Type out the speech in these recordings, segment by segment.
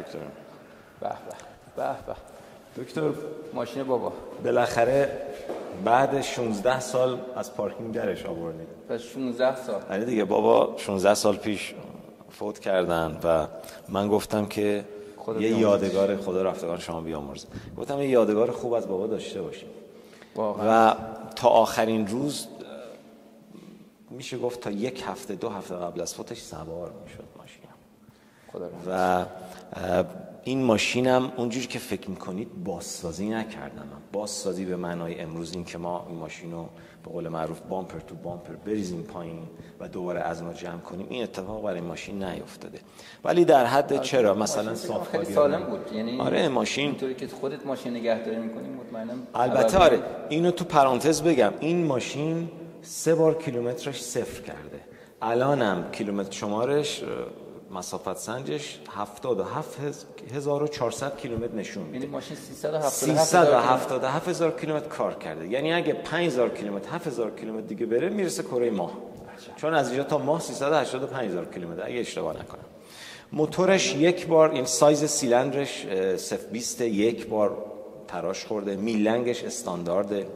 دکتر به به به به. دکتر ماشین بابا. بالاخره بعد 16 سال از پارکینگ درش آوردید پس 16 سال. آره دیگه بابا 16 سال پیش فوت کردن و من گفتم که خدا یه. یادگار خدا رفتگار شما بیامرزه. گفتم یه یادگار خوب از بابا داشته باشیم. واقعا. و تا آخرین روز میشه گفت تا یک هفته دو هفته قبل از فوتش سوار می‌شد. خدا. و این ماشینم اونجوری که فکر می‌کنید بازسازی نکردم. بازسازی به معنای امروز این که ما این ماشین رو به قول معروف بامپر تو بامپر بریزیم پایین و دوباره از ما جمع کنیم. این اتفاق برای ماشین نیفتاده. ولی در حد چرا؟ مثلا صافکاری خیلی سالم بود. یعنی آره ماشین اینطوری که خودت ماشین نگهداری می‌کنی مطمئنم البته آره. اینو تو پرانتز بگم. این ماشین سه بار کیلومترش صفر کرده. الانم کیلومتر شمارش مسافت سنجش 77400 کیلومتر نشون میده. یعنی ماشین 377 377 هزار کیلومتر. کار کرده. یعنی اگه 5000 کیلومتر 7000 کیلومتر دیگه بره می‌رسه کره ماه. چون از اینجا تا ماه 385 هزار کیلومتر اگه اشتباه نکنم. موتورش یک بار این سایز سیلندرش اه، 020 یک بار تراش خورده. میلنگش استاندارده.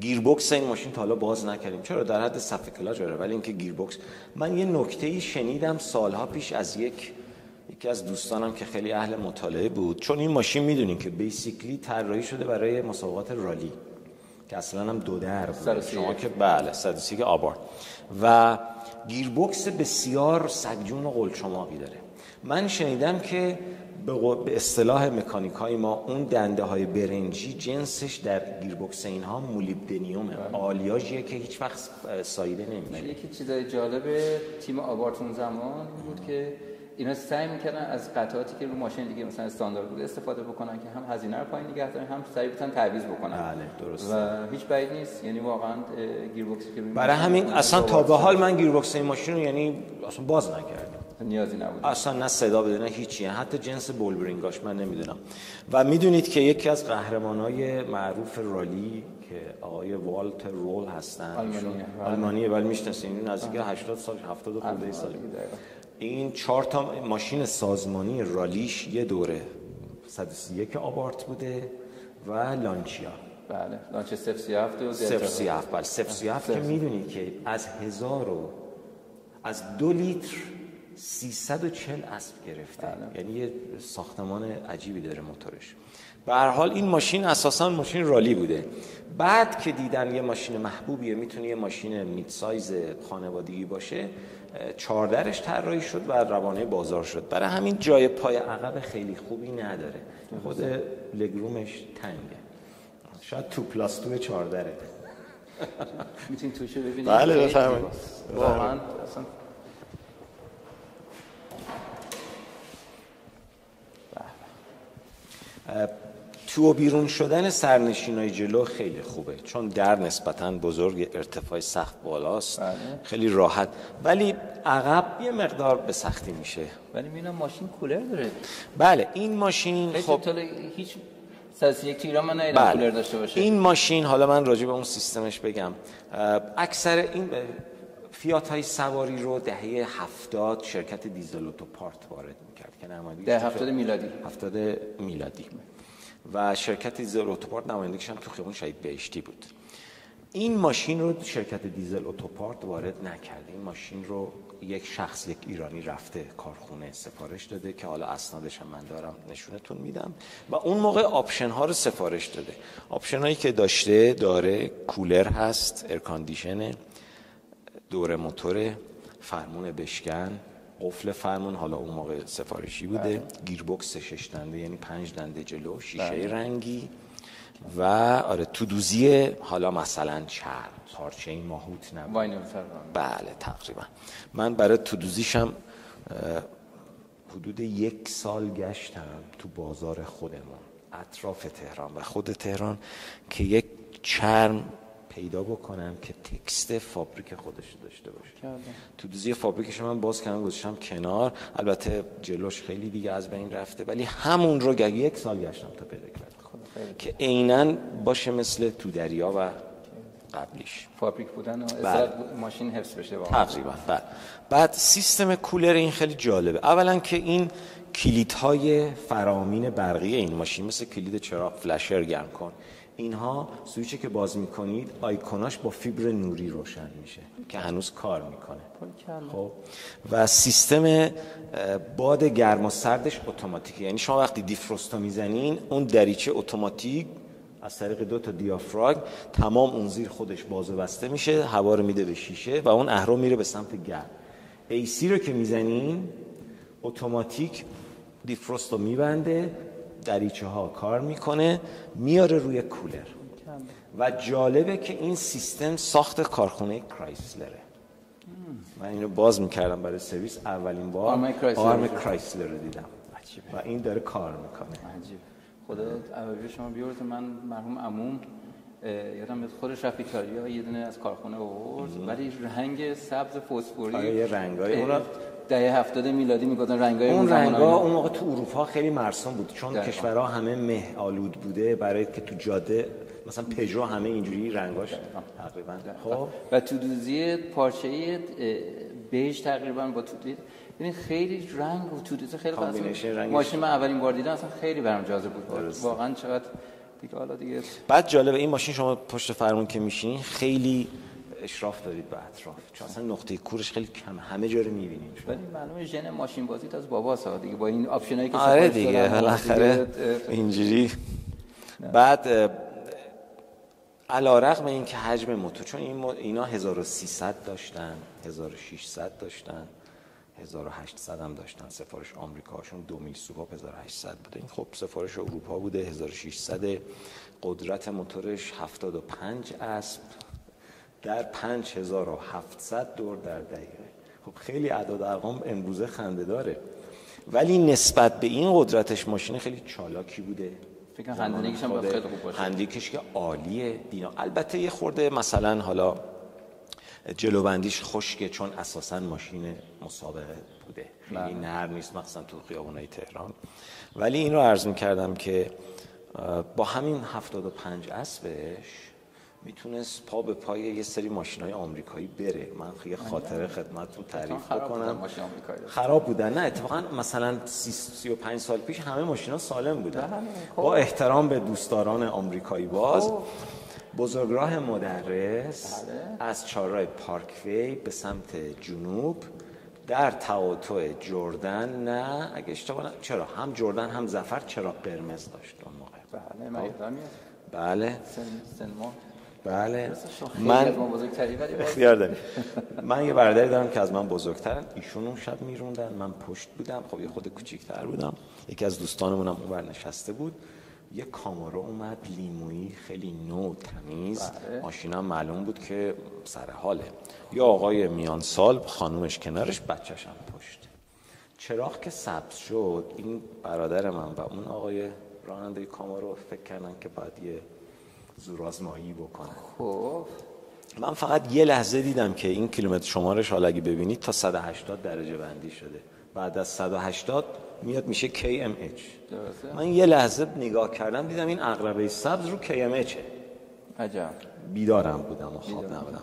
گیربکس این ماشین تا حالا باز نکردیم. چرا؟ در حد صفحه کلاج آره ولی اینکه گیربکس من یه نکته ای شنیدم سالها پیش از یک یکی از دوستانم که خیلی اهل مطالعه بود. چون این ماشین می‌دونین که بیسیکلی طراحی شده برای مسابقات رالی که اصلا هم دو در بود. 131. شما که بله 131 آبار و گیربکس بسیار سگجون و قلچماقی داره. من شنیدم که به اصطلاح مکانیک های ما اون دنده های برنجی جنسش در گیربکس اینها مولیبدنیومه. آلیاژیه که هیچ وقت سایده نمیشه یکی چیزای جالب تیم آبارت اون زمان بود که اینا سعی می‌کردن از قطعاتی که رو ماشین دیگه مثلا استاندارد بود استفاده بکنن که هم هزینه رو پایین نگه دارن هم سریع بتونن تعویض بکنن. بله درسته و هیچ بعید نیست. یعنی واقعا گیربکسی که برای همین اصلا تا به حال من گیربکس این ماشین رو یعنی اصلا باز نکردم. نیازی نبود. اصلا نه صدا بده نه هیچی. حتی جنس بولبرینگاش من نمی‌دونم. و می‌دونید که یکی از قهرمانای معروف رالی که آقای والتر رول هستن. آلمانیه. آلمانیه ولی می‌شناسین. نزدیک 80 سال 70 خورده سال. این چهار تا ماشین سازمانی رالیش یه دوره. 131 آبارت بوده و لانچیا. بله. لانچ 037 و صفر سی هفت بله. صفر سی هفت که می‌دونید که از هزار و از دو لیتر 340 اسب گرفته. یعنی یه ساختمان عجیبی داره موتورش. به هر حال این ماشین اساسا ماشین رالی بوده. بعد که دیدن یه ماشین محبوبیه می‌تونه یه ماشین میت سایز خانوادگی باشه اه، چهاردرش طراحی شد و روانه بازار شد. برای همین جای پای عقب خیلی خوبی نداره. خود لگرومش تنگه. شاید تو پلاس تو چهاردره. می‌تونید توشو ببینید بله، بفرمایید. واقعا اصلا تو و بیرون شدن سرنشینای جلو خیلی خوبه چون در نسبتا بزرگ ارتفاع سخت بالاست خیلی راحت. ولی عقب یه مقدار به سختی میشه. ولی می‌بینم ماشین کولر داره. بله این ماشین خب هیچ 131 ایران من ندیدم کولر داشته باشه. این ماشین حالا من راجع به اون سیستمش بگم اکثر این فیات های سواری رو دهه هفتاد شرکت دیزل اتوپارت وارد می‌کرد که نمایندگیش ده هفتاد میلادی. هفتاد میلادی. و شرکت دیزل اتوپارت نمایندگیش هم تو خیابون شهید بهشتی بود. این ماشین رو شرکت دیزل اتوپارت وارد نکرده. این ماشین رو یک شخص یک ایرانی رفته کارخونه سفارش داده که حالا اسنادش هم من دارم نشونتون میدم. و اون موقع آپشن ها رو سفارش داده. آپشن هایی که داشته داره کولر هست air condition ه دور موتور فرمون بشکن. قفل فرمون حالا اون موقع سفارشی بوده. گیربکس شش دنده یعنی پنج دنده جلو شیشه رنگی. و آره تو دوزی حالا مثلا چرم پارچه این ماهوت نبود. بله تقریبا. من برای تو دوزیشم حدود یک سال گشتم تو بازار خودمون اطراف تهران. و خود تهران که یک چرم پیدا بکنم که تکست فابریک خودش داشته باشه. تو دوزی فابریکش من باز کردم گذاشتم کنار. البته جلوش خیلی دیگه از بین رفته ولی همون رو گه یک سال گشتم تا پیدا کردم. که عینا باشه مثل تو دریا و قبلیش. فابریک بودن و بله. ماشین حفظ بشه تقریبا بله. بعد سیستم کولر این خیلی جالبه. اولا که این کلیدهای فرامین برقی این ماشین مثل کلید چراغ فلشر گرم کن. اینها سویچه که باز می‌کنید آیکوناش با فیبر نوری روشن میشه که هنوز کار می‌کنه. خب. و سیستم باد گرم و سردش اتوماتیک یعنی شما وقتی دیفروستو می‌زنین اون دریچه اتوماتیک از طریق دو تا دیافراگم تمام اون زیر خودش باز و بسته میشه هوا رو میده به شیشه و اون اهرم میره به سمت گرم. AC رو که می‌زنین اتوماتیک defrost رو میبنده دریچه ها کار می‌کنه میاره روی کولر. و جالبه که این سیستم ساخت کارخونه کرایسلره من اینو باز می‌کردم برای سرویس. اولین بار آرم کرایسلر. آرم کرایسلر رو دیدم. و این داره کار می‌کنه. عجیب. خدا اولی شما بیارت من مرحوم عموم یادم میاد رفت ایتالیا یه دونه از کارخونه آورد ولی رنگ سبز فسفوری. آره، یه رنگایی. اه، دهه هفتاد میلادی می‌گفتن رنگای اون رنگا. اون موقع تو اروپا خیلی مرسوم بود. چون. کشورها همه مه آلود بوده برای که تو جاده مثلا پژو همه اینجوری رنگاش تقریبا. خب. و تو دوزی پارچه بیج تقریبا با تو یعنی خیلی رنگ و تو دوزی خیلی خاصه. ماشین من اولین بار دیدم اصلا خیلی برام جالب بود. واقعا چقدر دیگه حالا دیگه بعد جالبه این ماشین شما پشت فرمون که میشینین خیلی اشراف دارید به اطراف. چون اصلا نقطه کورش خیلی کم. همه جا رو می‌بینین شما ولی معلومه ژن ماشین بازی از باباست ها دیگه. با این آپشنایی که آره دیگه. بالاخره اینجوری. بعد علا رقم این که حجم موتور. چون این اینا 1300 داشتن 1600 داشتن 1800 هم داشتن. سفارش آمریکاشون دو میل سوپاپ 1800 بوده. این خب سفارش اروپا بوده 1600 قدرت موتورش 75 اسب. در 5700 دور در دقیقه. خب خیلی اعداد ارقام امروزه خنده داره. ولی نسبت به این قدرتش ماشین خیلی چالاکی بوده. فکر کنم هم خیلی خوب باشه. که عالیه. دینا البته یه خورده مثلا حالا جلوبندیش خشکه چون اساسا ماشین مسابقه بوده. خیلی بله. نرم نیست مثلا تو خیابونای تهران. ولی این رو عرض می‌کردم که با همین 75 اسبش می‌تونست پا به پای یه سری ماشین های آمریکایی بره. من خیلی خاطره خدمتتون تعریف خراب بکنم. ماشین آمریکایی. رو. خراب بودن. نه اتفاقا مثلا 35 سال پیش همه ماشینا سالم بودن. بله، خب. با احترام به دوستداران آمریکایی باز بزرگراه مدرس بله. از چهارراه پارکوی به سمت جنوب در تقاطع جردن. نه اگه اشتباه نه چرا؟ هم جردن هم زفر چرا قرمز داشت اون موقع؟ بله من میاد بله. سن بله. من اختیار داریم. من یه برادری دارم که از من بزرگترن. ایشون اون شب میروندن. من پشت بودم. خب یه خود کوچیک‌تر بودم. یکی از دوستانمونم اونور نشسته بود. یه کامارو اومد. لیمویی خیلی نو تمیز. بله. ماشینم معلوم بود که سر حاله. یا آقای میان سال خانومش کنارش بچهش هم پشت. چراغ که سبز شد این برادر من و اون آقای راننده کامارو فکر کردن که باید یه زورآزمایی بکنن خب. من فقط یه لحظه دیدم که این کیلومتر شمارش حالا اگه ببینید تا 180 درجه بندی شده. بعد از 180 میاد میشه KMH درسته؟ من یه لحظه نگاه کردم دیدم این عقربه سبز رو KMH عجب. بیدارم بودم و خواب نبودم.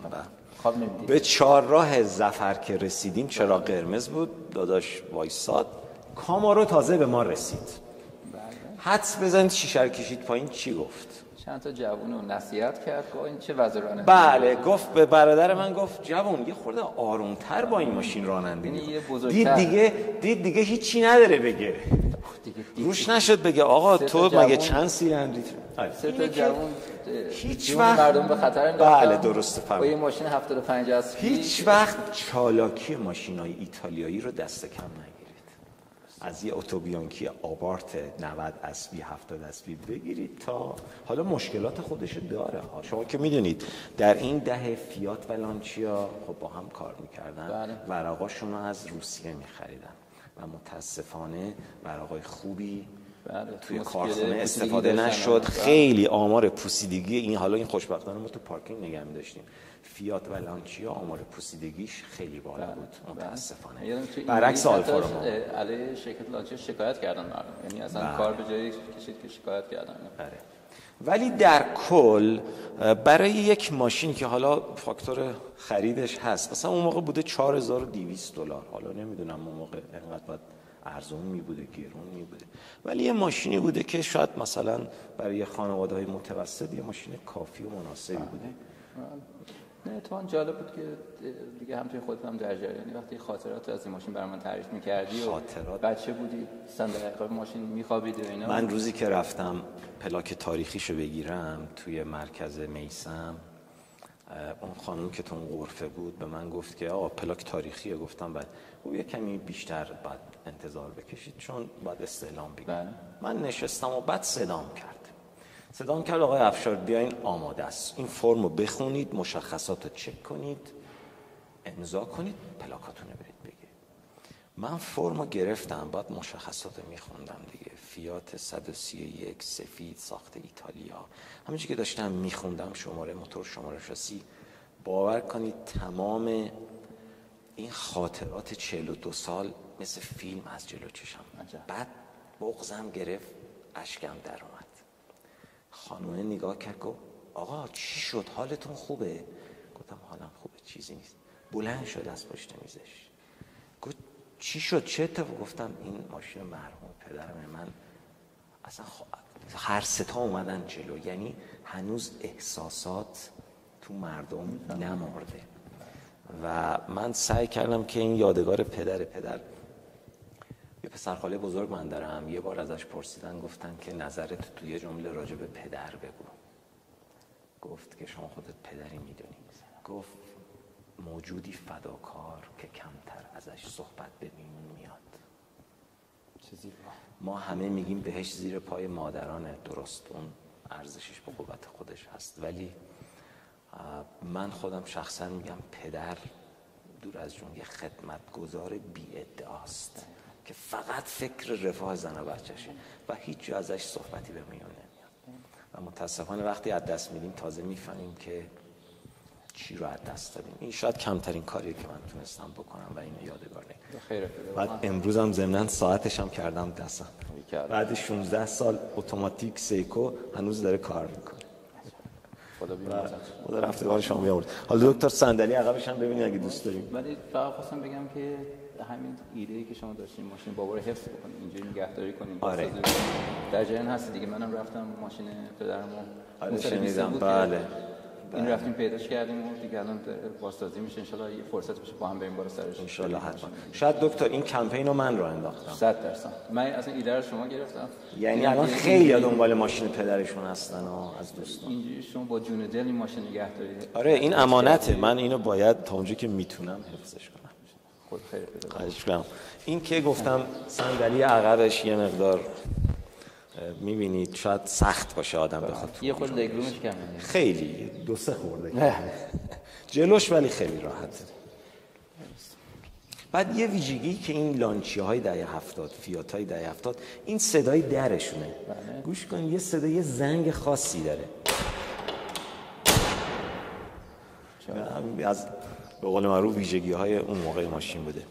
بله. به چهارراه زفر که رسیدیم چرا قرمز بود داداش وایساد. کامارو تازه به ما رسید. بله. حدس بزنید شیشه رو کشید پایین چی گفت؟ چند تا جوون رو نصیحت کرد که این چه وزرانه بله گفت به برادر من گفت جوان یه خورده آرومتر با این ماشین رانندگی یعنی. دید دیگه دید دیگه هیچی نداره بگه دیگه دیگه روش نشد بگه آقا تو مگه چند سیلندری آره. سه تا جوون هیچ وقت- مردم به خطر. بله، درسته، با فهمیدم. یه ماشین 75 اسبی هیچ وقت چالاکی ماشین های ایتالیایی رو دست کم نگیرید از یه اتوبیانکی آبارت 90 اسبی 70 اسبی بگیرید تا حالا مشکلات خودش داره ها شما که می‌دونید در این دهه فیات و لانچیا خب با هم کار می‌کردن بله. ورقاشون رو از روسیه میخریدن و متاسفانه ورقای خوبی بله، توی کارخونه استفاده. نشد بله. خیلی آمار پوسیدگی این حالا این خوشبختانه ما تو پارکینگ نگه داشتیم فیات و لانچیا آمار پوسیدگیش خیلی بالا بود. متاسفانه. یادم تو برعکس آلفا اه، علیه شرکت لانچر شکایت کردن مردم یعنی اصلا بله. کار به جایی کشید که شکایت کردن. آره. ولی در کل برای یک ماشین که حالا فاکتور خریدش هست مثلا اون موقع بوده 4200 دلار. حالا نمی‌دونم اون موقع انقدر باید ارزون می بوده گرون می بوده ولی یه ماشینی بوده که شاید مثلا برای خانواده های متوسط یه ماشین کافی و مناسبی بوده. نه اتفاقا جالب بود که دیگه هم توی خودت هم در جریانی. وقتی خاطرات از این ماشین برای من تعریف می‌کردی و خاطرات. بچه بودی صندلی عقب ماشین میخوابیدی و اینا. من روزی که رفتم پلاک تاریخیشو بگیرم توی مرکز میسم اون خانم که تو اون غرفه بود به من گفت که آقا پلاک تاریخیه. گفتم بعد او یه کمی بیشتر بعد انتظار بکشید چون بعد استعلام بگیر بله. من نشستم و بعد صدام کرد. صدام کرد آقای افشار بیاین آماده است. این فرم رو بخونید مشخصات رو چک کنید امضا کنید پلاکاتون رو برید بگیر من فرم رو گرفتم بعد مشخصات رو میخوندم دیگه. فیات 131 سفید ساخت ایتالیا. همینجور که داشتم میخوندم شماره موتور شماره شاسی. باور کنید تمام این خاطرات 42 سال مثل فیلم از جلو چشم. بعد بغزم گرفت اشکم در اومد. خانومه نگاه کرد گفت آقا چی شد؟ حالتون خوبه؟ گفتم حالم خوبه چیزی نیست. بلند شد از پشت میزش. گفت چی شد؟ چه اتفاق؟ گفتم این ماشین مرحوم پدرم من اصلا. هر ستا اومدن جلو. یعنی هنوز احساسات تو مردم نمارده و من سعی کردم که این یادگار پدر پدر یه پسرخاله بزرگ من دارم. یه بار ازش پرسیدن گفتن که نظرت توی یه جمله راجع به پدر بگو. گفت که شما خودت پدری می‌دونی. گفت موجودی فداکار که کمتر ازش صحبت به میون میاد. ما همه میگیم بهش زیر پای مادرانه. درست اون ارزشش به قوت خودش هست. ولی من خودم شخصا میگم پدر دور از جون یه خدمتگزار بی ادعاست که فقط فکر رفاه زن و بچهشه و هیچ جا ازش صحبتی به میون نمیاد. و متاسفانه وقتی از دست میدیم تازه می‌فهمیم که چی رو از دست دادیم. این شاید کمترین کاریه که من تونستم بکنم و اینو یادگار پدر بعد امروز هم ضمناً ساعتش هم کردم دستم. بعد 16 سال اتوماتیک سیکو هنوز داره کار می‌کنه. خدا خدا رفتگار شما بیامرد حالا دکتر صندلی عقبش هم ببینید اگه دوست داریم. ولی فقط خواستم بگم که همین ایده ای که شما داشتین ماشین بابا رو حفظ بکنیم اینجوری نگهداری کنیم آره. در جریان هستی دیگه. منم رفتم ماشین پدرمو آره، شنیدم. بله. این رفتیم پیداش کردیم و دیگه الان بازسازی میشه. انشالله یه فرصت بشه با هم بریم بالا سرش. انشالله حتما. شاید دکتر این کمپین رو من رو انداختم. 100 درصد. من اصلا ایده رو شما گرفتم. یعنی دیدم الان خیلی اینجوری- دنبال ماشین پدرشون هستن و از دوستان. اینجوری شما با جون دل این ماشین نگه دارید آره این امانته. من اینو باید تا اونجا که می‌تونم حفظش کنم. خود خیر کنم این که گفتم صندلی عقبش یه مقدار می‌بینید شاید سخت باشه آدم بخواد یه خود لگرومش کمه خیلی دو سه خورده جلوش ولی خیلی راحت بعد یه ویژگی که این لانچی های دهه هفتاد فیات های دهه هفتاد این صدای درشونه. گوش کن یه صدای زنگ خاصی داره. از به قول معروف ویژگی های اون موقع ماشین بوده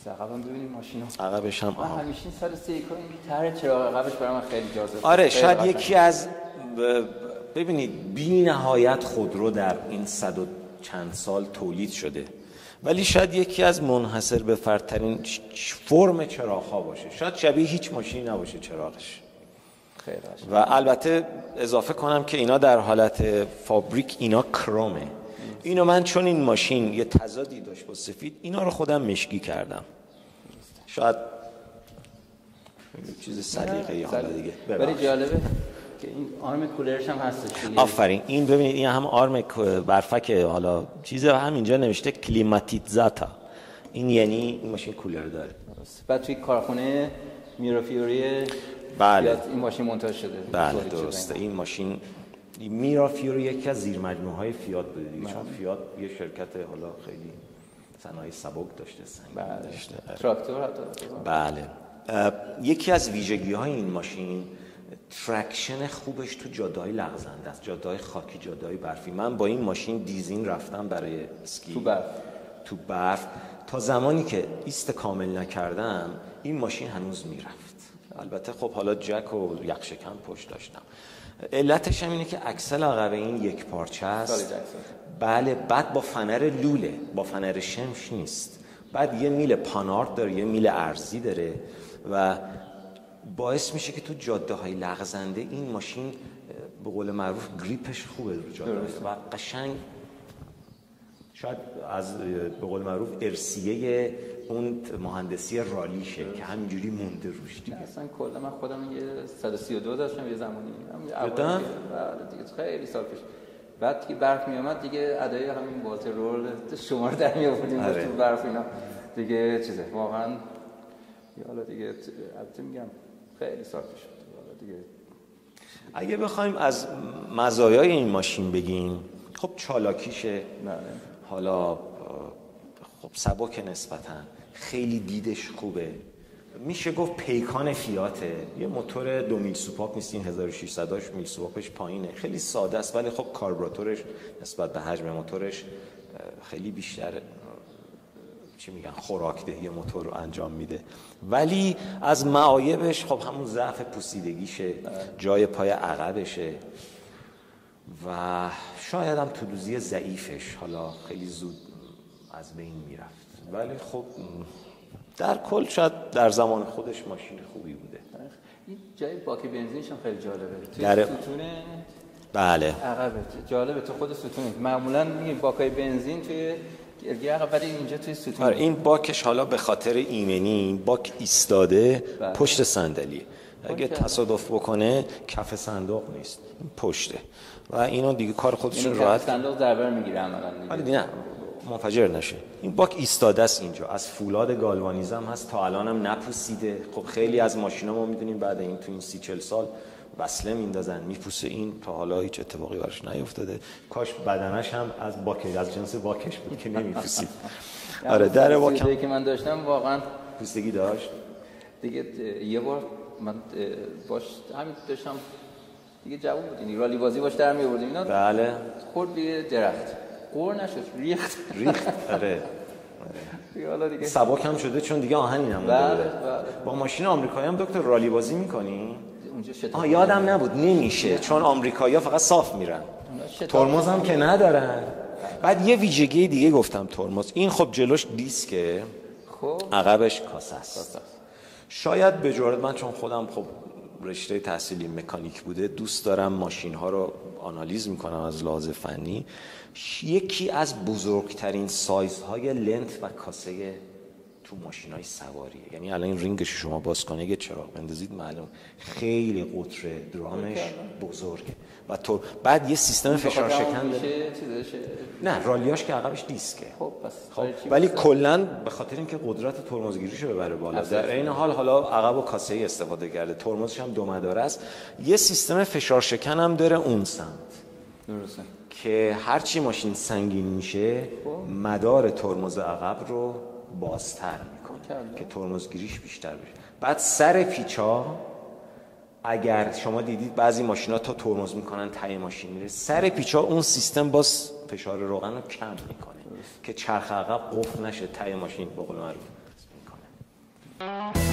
از عقبم ببینیم ماشینو عقبش هم آها. همیشه این سال سیکو این طرح چراغ عقبش برای من خیلی بود. آره شاید. یکی از ببینید بی نهایت خودرو در این صد و چند سال تولید شده ولی شاید یکی از منحصر به فردترین فرم چراغ ها باشه شاید شبیه هیچ ماشینی نباشه چراغش خیلی. و البته اضافه کنم که اینا در حالت فابریک اینا کرومه اینو من چون این ماشین یه تضادی داشت با سفید اینا رو خودم مشکی کردم. شاید چیز سلیقه حالا دیگه. ولی. جالبه که این آرم کولرش هم هستش. آفرین. این ببینید این هم آرم برفک حالا چیز همینجا نوشته کلیماتیزاتا این یعنی این ماشین کولر داره. بعد توی کارخونه میرافیوری بله. این ماشین منتاج شده. بله. درسته. این ماشین میرا فیورو یکی از زیر مجموعه های فیات بوده دیگه چون فیات یه شرکت حالا خیلی صنایع سبک داشته سنگین بله. داشته. تراکتور بله. یکی از ویژگی های این ماشین traction خوبش تو جاده‌های لغزنده است جاده‌های خاکی جاده‌های برفی. من با این ماشین دیزین رفتم برای اسکی تو برف. تو برف. تا زمانی که ایست کامل نکردم این ماشین هنوز می‌رفت. البته خب حالا جک و یخ‌شکن پشت داشتم. علتش هم اینه که اکسل عقب این یک پارچه است. بله بعد با فنر لوله با فنر شمش نیست. بعد یه میل پانارد داره یه میل ارزی داره و باعث میشه که تو جاده های لغزنده این ماشین به قول معروف گریپش خوبه رو جاده. و قشنگ شاید از به قول معروف ارسیه اون مهندسی رالیشه که همینجوری مونده روش دیگه اصلا کلا من خودم یه 132 داشتم یه زمانی یادم؟ دیگه خیلی سال پیش بعد که برف می اومد دیگه ادای همین والتر رول شما رو در می آوردیم آره. تو برف اینا دیگه چیزه واقعا حالا دیگه البته میگم خیلی سال پیش. حالا دیگه اگه بخوایم از مزایای این ماشین بگیم خب چالاکیشه بله. حالا خب سبک نسبتا خیلی دیدش خوبه. میشه گفت پیکان فیاته. یه موتور دو میل سوپاپ نیست این 1600 داش میل سوپاپش پایینه. خیلی ساده است ولی خب کاربراتورش نسبت به حجم موتورش خیلی بیشتر چی میگن خوراکدهی موتور رو انجام میده. ولی از معایبش خب همون ضعف پوسیدگیشه جای پای عقبشه. و شاید هم تودوزی ضعیفش. حالا خیلی زود از بین می‌رفت. ولی خب در کل شاید در زمان خودش ماشین خوبی بوده. این جای باک بنزینش هم خیلی جالبه. توی در- ستون بله. عقبه. جالبه. تو خود ستون. معمولا میگه باکای بنزین توی عقب ولی اینجا توی ستون. آره این باکش حالا به خاطر ایمنی باک ایستاده بله. پشت صندلی. اگه OK. تصادف بکنه کف صندوق نیست. پشته. و اینا دیگه کار خودشون راحت صندوق در بر می‌گیره عملا دیگه. ولی نه منفجر نشه. این باک ایستاده است اینجا. از فولاد گالوانیزم هست تا الان هم نپوسیده. خب خیلی از ماشینا ما می‌دونیم بعد این تو این سی چل سال وصله میندازن میپوسه این تا حالا هیچ اتفاقی براش نیفتاده. کاش بدنش هم از باک از جنس باکش بود که نمیپوسید. آره در اون باک هم که من داشتم واقعا پوستگی داشت؟ دیگه یه بار من باش همین داشتم دیگه جوون بود این رالی بازی باش در می آوردیم اینا بله. خورد به درخت. قور نشد ریخت. ریخت آره. دیگه حالا دیگه سبک هم شده چون دیگه آهنی نمونده بله،. بله. با ماشین آمریکایی هم دکتر رالی بازی می‌کنی؟ اونجا یادم نبود. نمیشه. چون آمریکایی‌ها فقط صاف میرن. ترمز هم که ندارن. بعد یه ویژگی دیگه گفتم ترمز. این خب جلوش دیسکه. خب. عقبش کاسه است. شاید به جرات من چون خودم خب رشته تحصیلی مکانیک بوده دوست دارم ماشین ها رو آنالیز می‌کنم از لحاظ فنی. یکی از بزرگترین سایزهای لنت و کاسه تو ماشین های سواریه یعنی الان این رینگش شما باز کنه یه چراغ بندازید معلوم. خیلی قطر درامش بزرگه. و تو بعد یه سیستم فشار شکن نه رالیاش که عقبش دیسکه. خب پس خب ولی کلا به خاطر اینکه قدرت ترمزگیریشو ببره بالا. در این حال. حالا عقب و کاسه ای استفاده کرده. ترمزش هم دو مداره است. یه سیستم فشار شکن هم داره اون سمت. درسته. که هرچی ماشین سنگین میشه مدار ترمز عقب رو بازتر می‌کنه. که ترمزگیریش بیشتر بشه. بعد سر پیچا اگر شما دیدید بعضی ماشینا تا ترمز می‌کنن تای ماشین میره. سر پیچا اون سیستم باز فشار روغن رو کم می‌کنه که چرخ عقب قفل نشه تای ماشین به قول معروف می‌کنه.